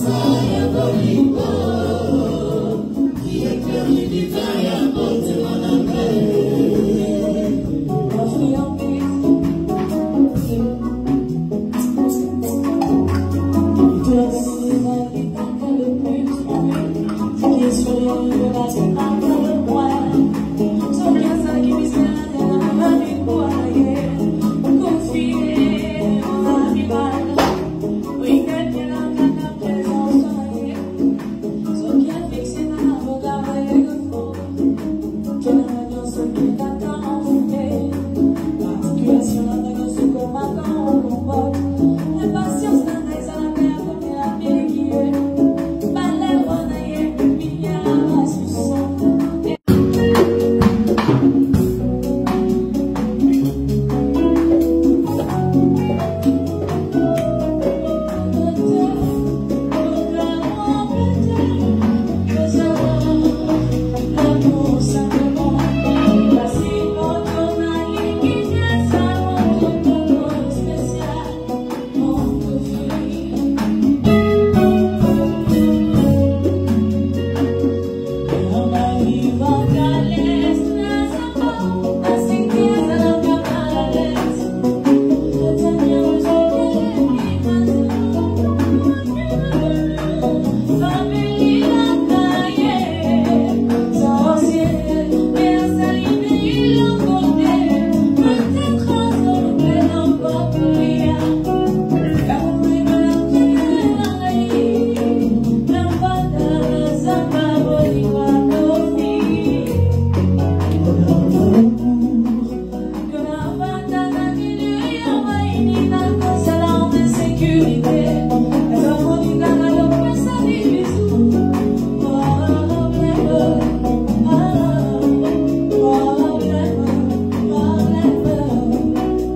Messiah, do people.